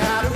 that